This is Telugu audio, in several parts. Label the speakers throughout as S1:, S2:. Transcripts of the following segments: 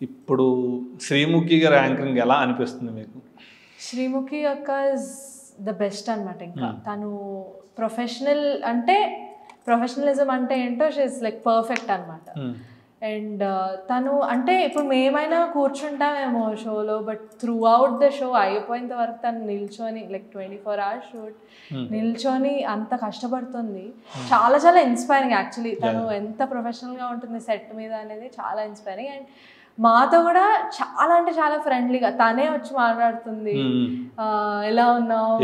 S1: ఇప్పుడు శ్రీముఖి గారి యాంకరింగ్ ఎలా అనిపిస్తుంది మీకు?
S2: శ్రీముఖి యొక్క ద బెస్ట్ అనమాట ఇంకా. తను ప్రొఫెషనల్ అంటే ప్రొఫెషనలిజం అంటే ఏంటో షీస్ లైక్ పర్ఫెక్ట్ అనమాట అండ్ తను అంటే ఇప్పుడు మేమైనా కూర్చుంటామేమో షోలో but throughout the show అయిపోయేంత వరకు తను నిల్చొని like twenty four hours shoot నిల్చొని అంత కష్టపడుతుంది. చాలా చాలా ఇన్స్పైరింగ్ యాక్చువల్లీ తను ఎంత ప్రొఫెషనల్గా ఉంటుంది సెట్ మీద అనేది చాలా ఇన్స్పైరింగ్ అండ్ మాతో కూడా చాలా అంటే చాలా ఫ్రెండ్లీగా తనే వచ్చి మాట్లాడుతుంది. ఎలా ఉన్నావు?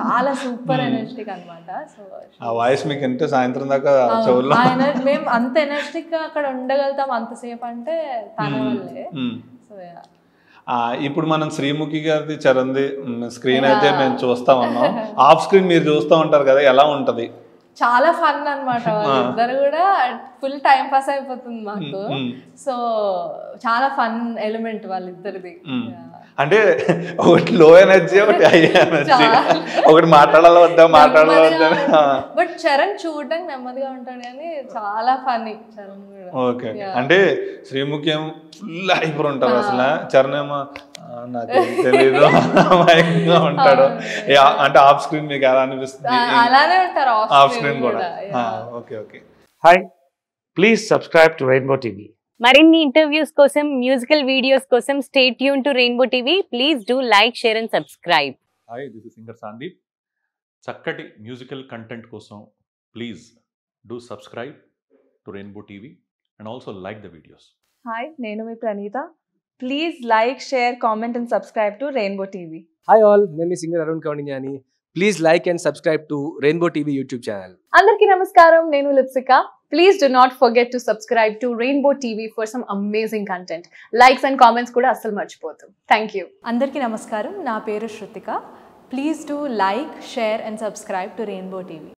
S2: చాలా సూపర్ ఎనర్జెటిక్ అనమాట సో
S1: ఆ వాయిస్ మీకు అంటే సాయంత్రం దాకా చెవుల్లో.
S2: ఆయన మేము అంత ఎనర్జెటిక్గా అక్కడ ఉండగలుగుతాం అంతసేపు అంటే తన వల్లే. సో
S1: ఇప్పుడు మనం శ్రీముఖి గారిది చరణ్ది స్క్రీన్ అయితే మేము చూస్తా ఉన్నాం. ఆఫ్ స్క్రీన్ మీరు చూస్తూ ఉంటారు కదా ఎలా ఉంటది?
S2: చాలా ఫన్ అనమాట వాళ్ళిద్దరు కూడా ఫుల్ టైం పాస్ అయిపోతుంది మాకు. సో చాలా ఫన్ ఎలిమెంట్ వాళ్ళిద్దరిది.
S1: అంటే ఒకటి లో ఎనర్జీ ఒకటి హై ఎనర్జీ ఒకటి మాట్లాడాలి వద్దా మాట్లాడాలి వద్దా
S2: బట్ చరణ్ చూడడానికి నెమ్మదిగా ఉంటాడు కానీ చాలా ఫనీ చరణ్ కూడా.
S1: ఓకే అంటే శ్రీముఖి ఏమో ఫుల్ హైపర్ ఉంటారు అసలు. చరణ్ ఏమో "ఆ, నాకు తెలీదు అమాయకంగా ఉంటాడు. అంటే ఆఫ్ స్క్రీన్ మీకు ఎలా అనిపిస్తుంది?
S2: అలానే ఉంటారు
S1: ఆఫ్ స్క్రీన్
S2: కూడా.
S1: Okay okay.
S3: Hi. Please subscribe to Rainbow TV
S4: మరిన్ని ఇంటర్వ్యూస్ కోసం మ్యూజికల్ వీడియోస్ కోసం stay tune to Rainbow TV please do like share and subscribe
S5: hi this is singer Sandeep చక్కటి మ్యూజికల్ కంటెంట్ కోసం please do subscribe to Rainbow TV and also like the videos
S6: hi నేను మీ Praneetha. Please like share comment and subscribe to Rainbow TV
S7: hi all నేను మీ singer Arun కౌండిన్యాని please like and subscribe to Rainbow TV YouTube channel
S8: అందరికీ నమస్కారం నేను Lipsika. Please do not forget to subscribe to Rainbow TV for some amazing content likes and comments కూడా అస్సలు మర్చిపోతాం థ్యాంక్ యూ
S2: అందరికీ నమస్కారం. నా పేరు Shruthika. Please do like share and subscribe to Rainbow TV